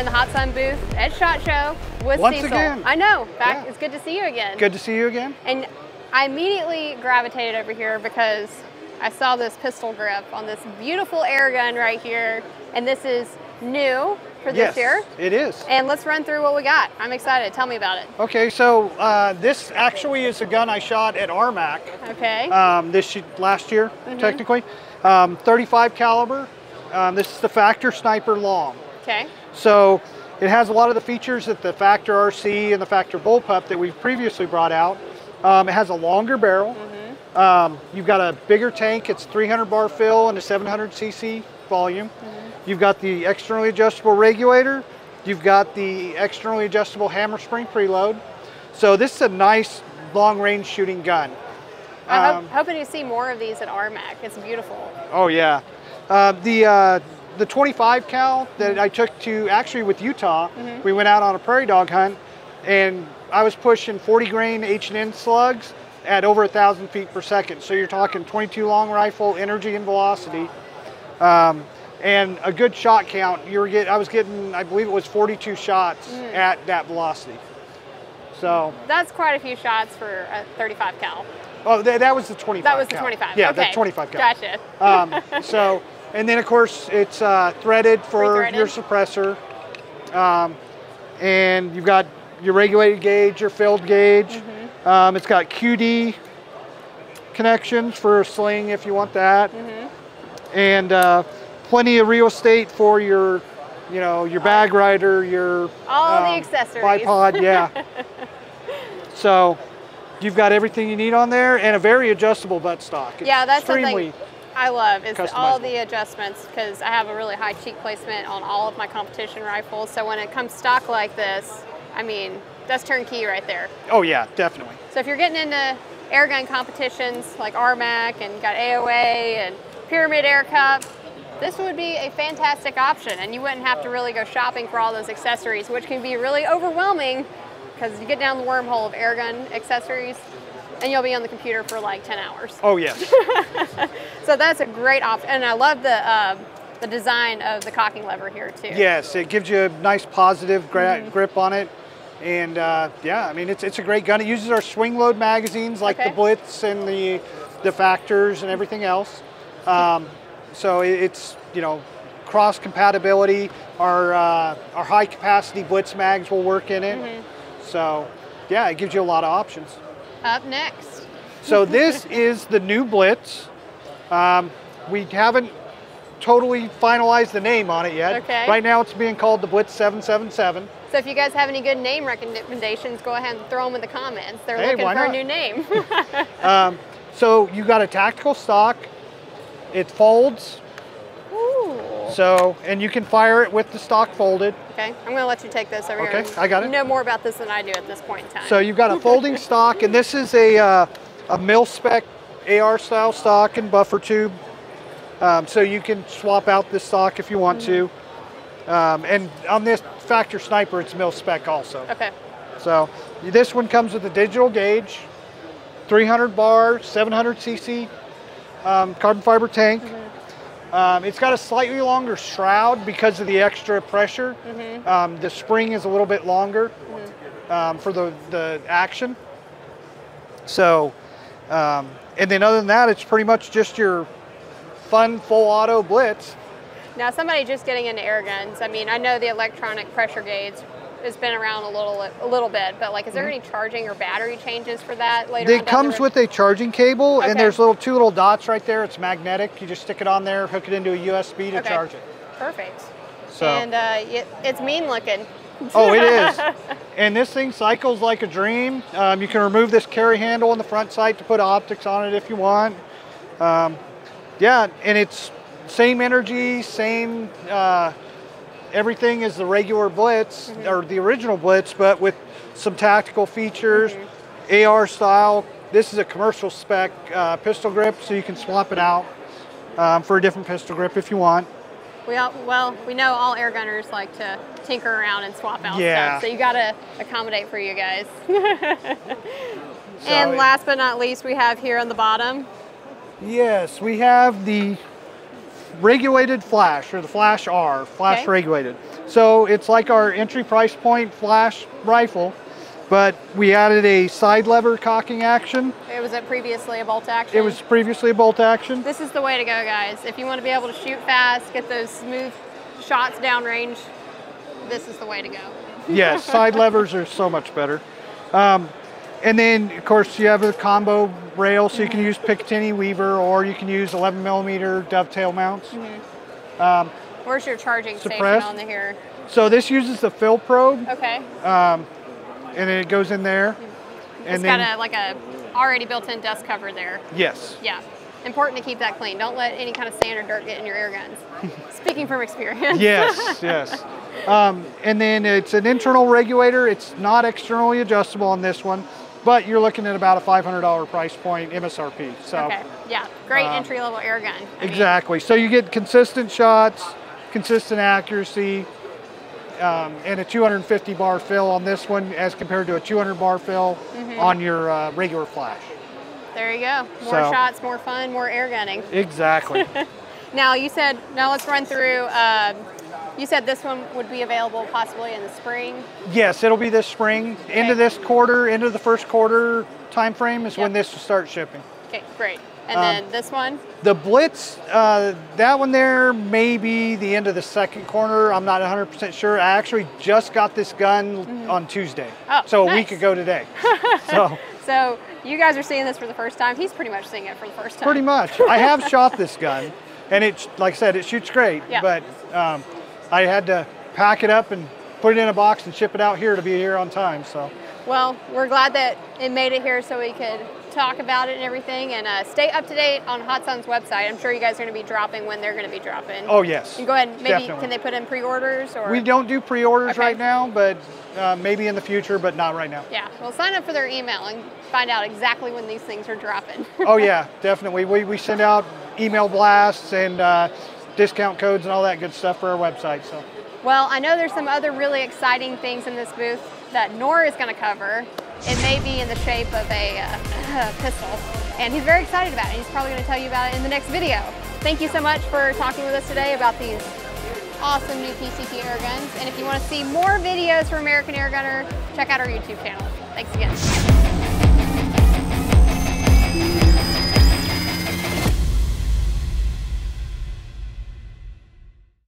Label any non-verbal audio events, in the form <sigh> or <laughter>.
in the Hatsan booth at SHOT Show with Once Cecil. again. I know. Back, Yeah. it's good to see you again. Good to see you again. And I immediately gravitated over here because I saw this pistol grip on this beautiful air gun right here, and this is new for this yes, year. it is. And let's run through what we got. I'm excited. Tell me about it. Okay, so uh, this actually is a gun I shot at RMAC Okay. um, this last year, Mm-hmm. technically. Um, 35 caliber. Um, this is the Factor Sniper Long. Okay. So it has a lot of the features that the Factor RC and the Factor Bullpup that we've previously brought out. Um, it has a longer barrel. Um, you've got a bigger tank. It's 300 bar fill and a 700 cc volume. You've got the externally adjustable regulator. You've got the externally adjustable hammer spring preload. So this is a nice long range shooting gun. I'm Um, hoping to see more of these at RMAC. It's beautiful. Oh yeah, uh, the uh, the 25 cal that I took to actually with Utah, we went out on a prairie dog hunt, and I was pushing 40 grain H&N slugs at over a thousand feet per second. So you're talking 22 long rifle energy and velocity, um, and a good shot count. You were get I was getting I believe it was 42 shots at that velocity. So That's quite a few shots for a 35 cal. oh th- that was the 25. That was the cal. 25. Yeah, okay. the 25 cal. Gotcha. Um, so, <laughs> and then of course it's uh, threaded for Pre-threaded. your suppressor. Um, and you've got your regulated gauge, your filled gauge. Mm-hmm. Um, it's got QD connections for a sling if you want that. Mm-hmm. And uh, plenty of real estate for your, you know, your bag rider, your All the um, accessories. bipod, yeah. <laughs> so you've got everything you need on there and a very adjustable buttstock. It's yeah, that's extremely, something I love is all the adjustments because I have a really high cheek placement on all of my competition rifles. So when it comes stock like this, I mean, that's turnkey right there. Oh yeah, definitely. So if you're getting into airgun competitions like RMAC and got AOA and Pyramyd Air Cup, this would be a fantastic option and you wouldn't have to really go shopping for all those accessories, which can be really overwhelming because you get down the wormhole of airgun accessories and you'll be on the computer for like 10 hours. Oh yes. <laughs> So that's a great option. And I love the, uh, the design of the cocking lever here too. yes, it gives you a nice positive gra- Mm-hmm. grip on it. And uh, yeah, I mean it's it's a great gun. It uses our swing load magazines like Okay. the Blitz and the the Factors and everything else. Um, so it- it's you know cross compatibility. Our uh, our high capacity Blitz mags will work in it. Mm-hmm. So yeah, it gives you a lot of options. Up next. So this is the new Blitz. Um, we haven't totally finalized the name on it yet. Okay. Right now it's being called the Blitz 777. So if you guys have any good name recommendations, go ahead and throw them in the comments. They're Hey, looking for a new name. <laughs> So you got a tactical stock. It folds. So and you can fire it with the stock folded. Okay, I'm gonna let you take this over here. Okay, I got it. You know more about this than I do at this point in time. So you've got a folding <laughs> stock, and this is a uh, a mil spec AR style stock and buffer tube. Um, so you can swap out this stock if you want to. Um, and on this Factor Sniper, it's mil spec also. okay, So this one comes with a digital gauge, 300 bar, 700 cc um, carbon fiber tank. Um, it's got a slightly longer shroud because of the extra pressure. Um, the spring is a little bit longer um, for the, the action. So, um, and then other than that, it's pretty much just your fun full auto blitz. now somebody just getting into air guns. I mean, I know the electronic pressure gauge has been around a little a little bit, but like, is there any charging or battery changes for that later? It comes with a charging cable, Okay. and there's little two little dots right there. It's magnetic. You just stick it on there, hook it into a USB to Okay. charge it. perfect. So, And uh, it, it's mean looking. oh, it is. <laughs> And this thing cycles like a dream. Um, you can remove this carry handle on the front sight to put optics on it if you want. Um, yeah, and it's same energy, same uh, everything is the regular Blitz or the original Blitz, but with some tactical features, AR style. This is a commercial spec uh, pistol grip, so you can swap it out um, for a different pistol grip if you want. We all, well, we know all air gunners like to tinker around and swap out Yeah. stuff, so you got to accommodate for you guys. <laughs> So and last but not least, we have here on the bottom. Yes, we have the regulated flash or the flash R, flash Okay. regulated. So it's like our entry price point flash rifle, but we added a side lever cocking action. It was it previously a bolt action? It was previously a bolt action. This is the way to go, guys. If you want to be able to shoot fast, get those smooth shots downrange, this is the way to go. yes, side <laughs> levers are so much better. Um, and then, of course, you have a combo rail, so you can use Picatinny Weaver, or you can use 11 millimeter dovetail mounts. Mm-hmm. Um, Where's your charging Suppressed? station on the here? so this uses the fill probe, Okay. um, and then it goes in there. It's And then, got a like a already built-in dust cover there. yes, Yeah. Important to keep that clean. Don't let any kind of sand or dirt get in your air guns. <laughs> Speaking from experience. yes, <laughs> yes. Um, and then it's an internal regulator. It's not externally adjustable on this one, but you're looking at about a $500 price point MSRP. So Okay. Yeah. Great Um, entry-level air gun. I mean, exactly. So you get consistent shots, consistent accuracy, um, and a 250 bar fill on this one as compared to a 200 bar fill Mm-hmm. on your uh, regular flash. There you go. More So- shots, more fun, more air gunning. Exactly. <laughs> Now you said. Now let's run through. Um, you said this one would be available possibly in the spring. yes, it'll be this spring. Into this quarter, into the first quarter time frame is when this will start shipping. Okay, great. And Um, then this one. The Blitz, uh, that one there may be the end of the second corner. I'm not 100% sure. I actually just got this gun on Tuesday. Oh, so a week ago today. <laughs> so So you guys are seeing this for the first time. He's pretty much seeing it for the first time. pretty much. I have <laughs> shot this gun and it, like I said, it shoots great, Yeah. but um, I had to pack it up and put it in a box and ship it out here to be here on time. So Well, we're glad that it made it here so we could talk about it and everything and uh, stay up to date on Hatsan's website. I'm sure you guys are going to be dropping when they're going to be dropping. oh yes. And go ahead. Maybe definitely. can they put in pre-orders or? We don't do pre-orders Okay. right now, but uh, maybe in the future, but not right now. Yeah. Well, sign up for their email and find out exactly when these things are dropping. oh <laughs> yeah, definitely. We, we send out email blasts and uh, discount codes and all that good stuff for our website. So Well, I know there's some other really exciting things in this booth that Nor is going to cover. It may be in the shape of a uh, <laughs> pistol, and he's very excited about it. He's probably going to tell you about it in the next video. Thank you so much for talking with us today about these awesome new PCP air guns. And if you want to see more videos from American Air Gunner, check out our YouTube channel. Thanks again.